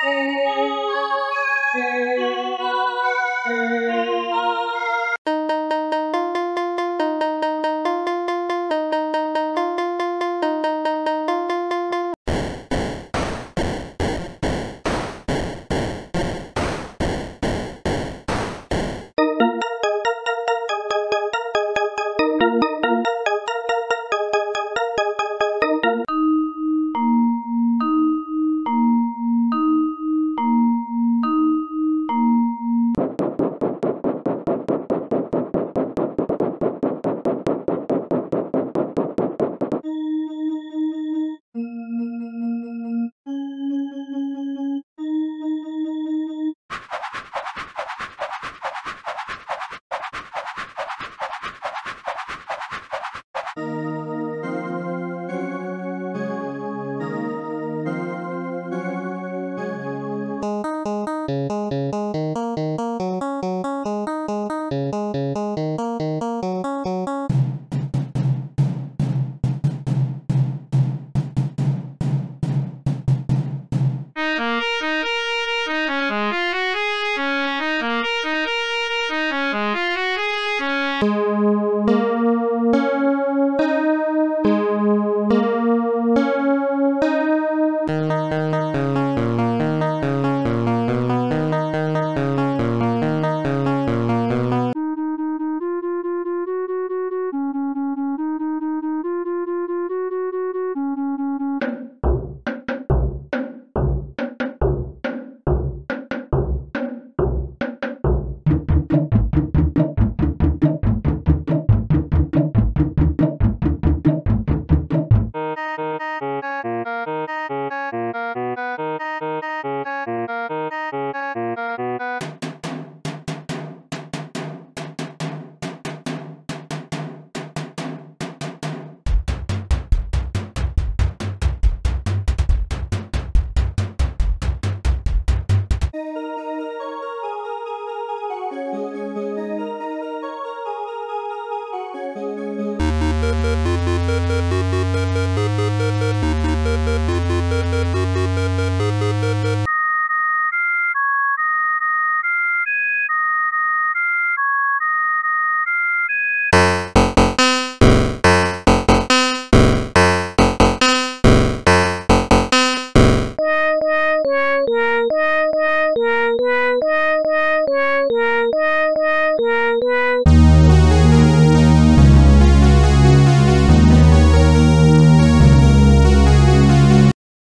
Música Thank you.